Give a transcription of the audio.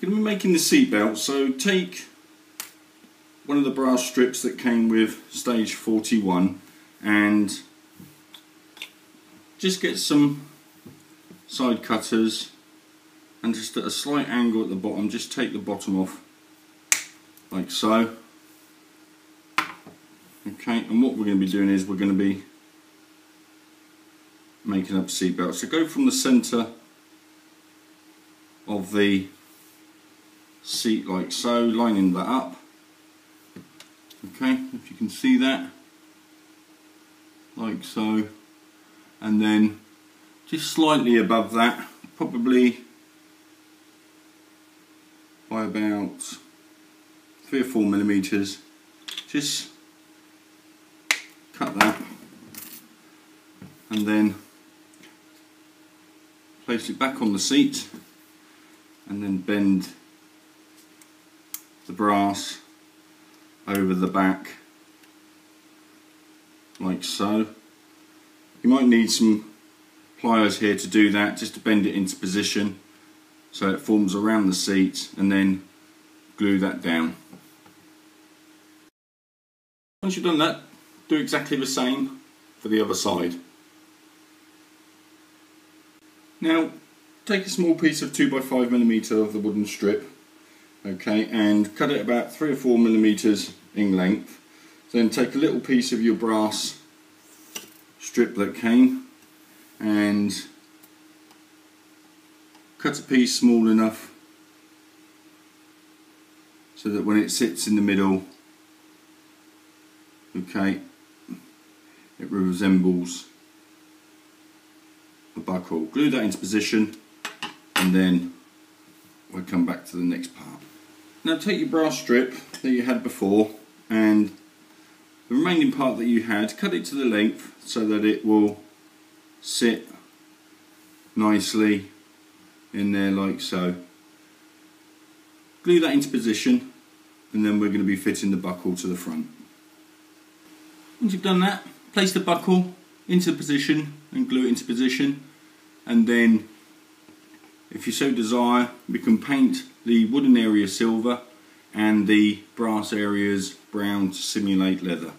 going to be making the seat belt, so take one of the brass strips that came with stage 41 and just get some side cutters and just at a slight angle at the bottom just take the bottom off like so. Okay and what we're going to be doing is we're going to be making up a seat belt so go from the center of the seat like so lining that up. Okay if you can see that. Like so. And then just slightly above that probably by about three or four millimeters. Just cut that. And then place it back on the seat. And then bend the brass over the back like so you might need some pliers here to do that just to bend it into position so it forms around the seat and then glue that down. Once you've done that, do exactly the same for the other side. Now, take a small piece of 2x5mm of the wooden strip, okay, and cut it about 3 or 4 millimeters in length. Then take a little piece of your brass strip that came and cut a piece small enough so that when it sits in the middle okay it resembles a buckle. Glue that into position and then we'll come back to the next part. Now take your brass strip that you had before and the remaining part that you had, cut it to the length so that it will sit nicely in there like so. Glue that into position and then we're going to be fitting the buckle to the front. Once you've done that, place the buckle into position and glue it into position and then if you so desire we can paint the wooden area silver and the brass areas brown to simulate leather.